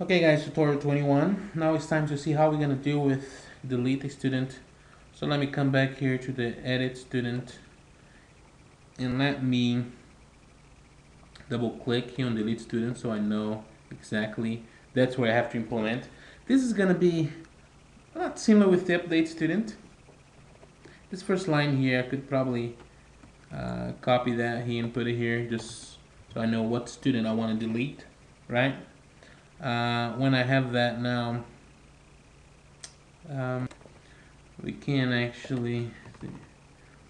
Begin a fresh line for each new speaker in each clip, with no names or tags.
Okay guys, tutorial 21. Now it's time to see how we're gonna deal with delete a student. So let me come back here to the edit student and let me double click here on delete student so I know exactly that's where I have to implement. This is gonna be not similar with the update student. This first line here, I could probably uh, copy that here and put it here just so I know what student I want to delete, right? Uh, when I have that now, um, we can actually,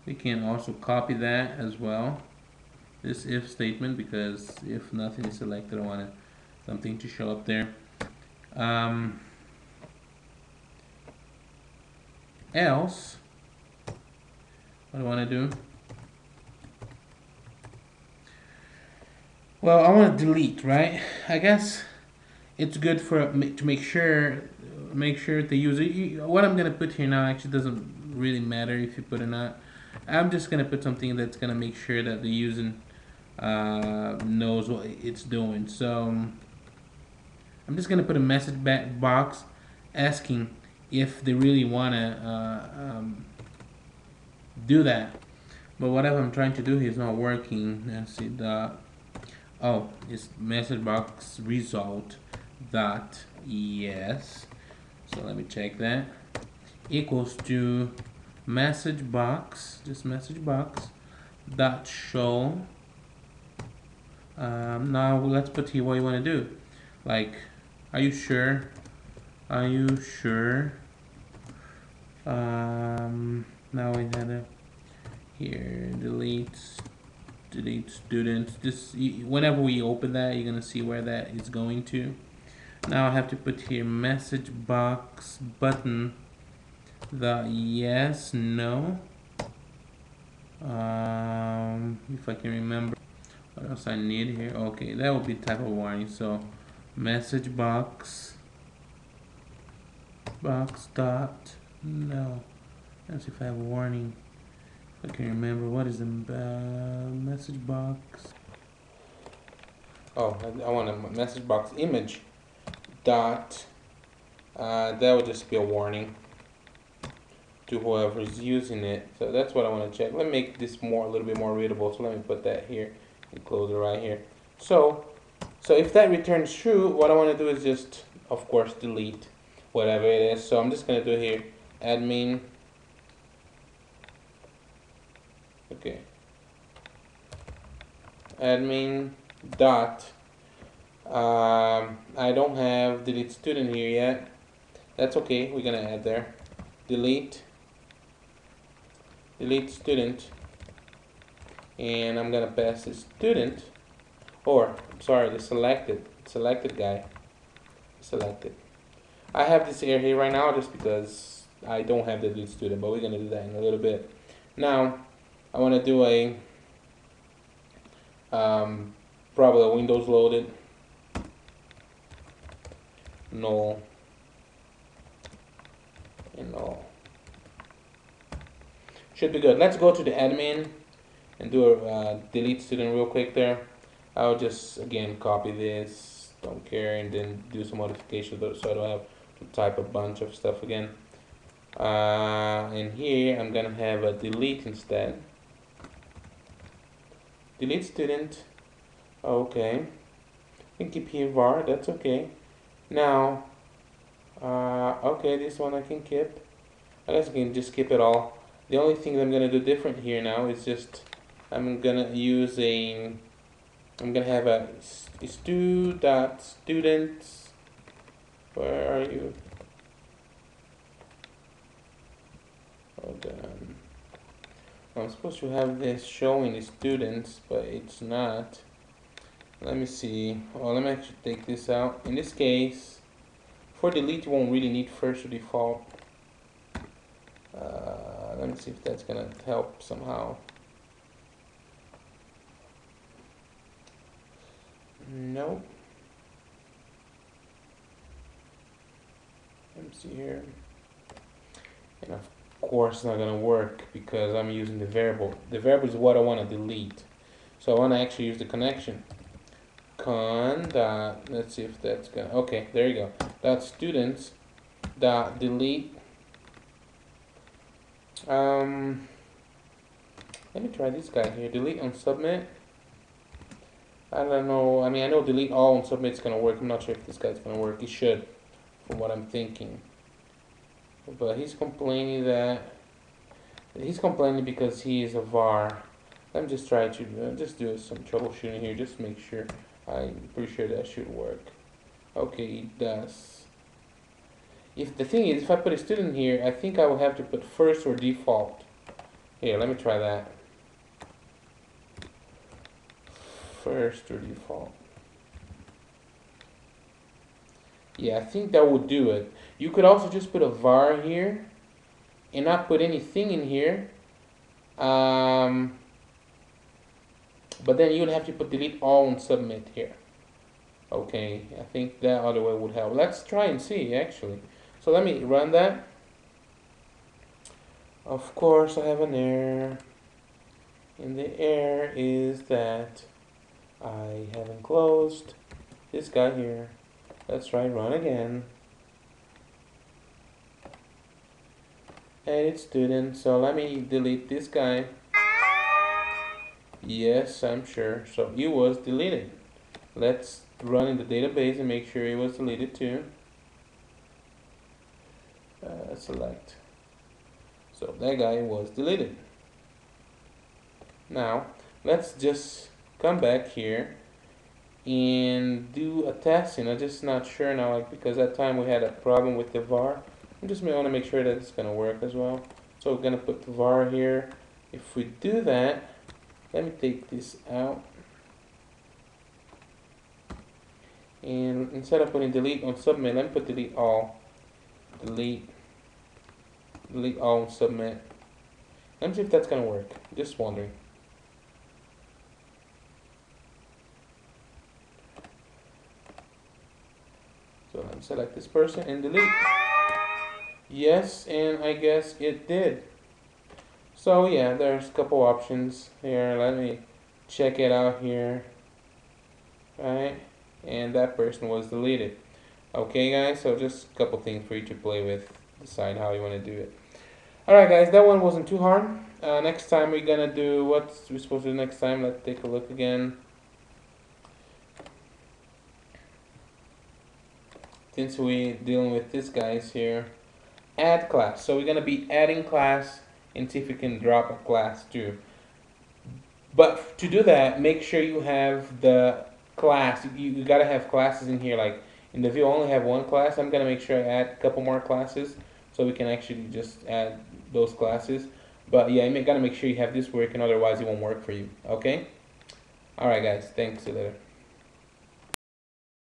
we can also copy that as well, this if statement, because if nothing is selected, I want something to show up there. Um, else, what do I want to do? Well, I want to delete, right? I guess it's good for to make sure make sure the user. What I'm gonna put here now actually doesn't really matter if you put or not. I'm just gonna put something that's gonna make sure that the user uh, knows what it's doing. So I'm just gonna put a message back box asking if they really wanna uh, um, do that. But whatever I'm trying to do here is not working. Let's see the oh, it's message box result dot yes so let me check that. Equals to message box just message box dot show. Um, now let's put here what you want to do. Like are you sure? Are you sure? Um, now we had a here delete delete students. This whenever we open that you're gonna see where that is going to now I have to put here message box button. The yes no. Um, if I can remember what else I need here. Okay that will be type of warning. So message box box dot no. Let's see if I have a warning. If I can remember what is the uh, message box? Oh I want a message box image dot, uh, that would just be a warning to whoever's using it. So that's what I want to check. Let me make this more a little bit more readable. So let me put that here and close it right here. So, so if that returns true, what I want to do is just, of course, delete whatever it is. So I'm just going to do here admin. Okay. Admin dot um, I don't have delete student here yet. That's okay, we're gonna add there. Delete, delete student, and I'm gonna pass the student, or I'm sorry, the selected, selected guy, selected. I have this error here right now just because I don't have the delete student, but we're gonna do that in a little bit. Now, I wanna do a, um, probably a Windows loaded no. No should be good. Let's go to the admin and do a uh, delete student real quick there. I'll just again copy this. Don't care. And then do some modifications so I don't have to type a bunch of stuff again. Uh, and here I'm gonna have a delete instead. Delete student. Okay. And keep here var that's okay now, uh, okay, this one I can keep. I guess I can just keep it all. The only thing I'm gonna do different here now is just I'm gonna use a I'm gonna have a, a stu dot students. Where are you? Hold on. I'm supposed to have this showing the students, but it's not let me see. Well let me actually take this out. In this case for delete you won't really need first to default. Uh, let me see if that's gonna help somehow. Nope. Let me see here. And of course it's not gonna work because I'm using the variable. The variable is what I want to delete. So I want to actually use the connection con dot, let's see if that's gonna, okay, there you go. Dot students dot delete. Um, let me try this guy here. Delete on submit. I don't know. I mean, I know delete all on submit's gonna work. I'm not sure if this guy's gonna work. It should, from what I'm thinking. But he's complaining that he's complaining because he is a var. Let me just try to uh, just do some troubleshooting here. Just make sure. I'm pretty sure that should work. Okay, it does. If the thing is, if I put a student here, I think I will have to put first or default. Here, let me try that. First or default. Yeah, I think that would do it. You could also just put a var here and not put anything in here. Um, but then you'd have to put delete all on submit here. Okay, I think that other way would help. Let's try and see actually. So let me run that. Of course I have an error. And the error is that I haven't closed this guy here. Let's try run again. Edit student. So let me delete this guy. Yes, I'm sure. So it was deleted. Let's run in the database and make sure it was deleted too. Uh, select. So that guy was deleted. Now, let's just come back here and do a testing. I'm just not sure now, like because that time we had a problem with the var. I just want to make sure that it's gonna work as well. So we're gonna put the var here. If we do that, let me take this out. And instead of putting delete on submit, let me put delete all. Delete. Delete all submit. Let me see if that's gonna work. Just wondering. So let me select this person and delete. Yes, and I guess it did. So yeah, there's a couple options here. Let me check it out here. Right, and that person was deleted. Okay, guys. So just a couple things for you to play with. Decide how you want to do it. All right, guys. That one wasn't too hard. Uh, next time we're gonna do what we're supposed to do next time. Let's take a look again. Since we're dealing with this guys here, add class. So we're gonna be adding class and see if we can drop a class too. But to do that, make sure you have the class. You, you gotta have classes in here. Like in the view, I only have one class. I'm gonna make sure I add a couple more classes so we can actually just add those classes. But yeah, you gotta make sure you have this working, otherwise it won't work for you. Okay? Alright guys, thanks. See you later.